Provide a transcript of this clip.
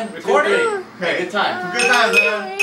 One, Recording? two. Okay. Good time. Good time, man.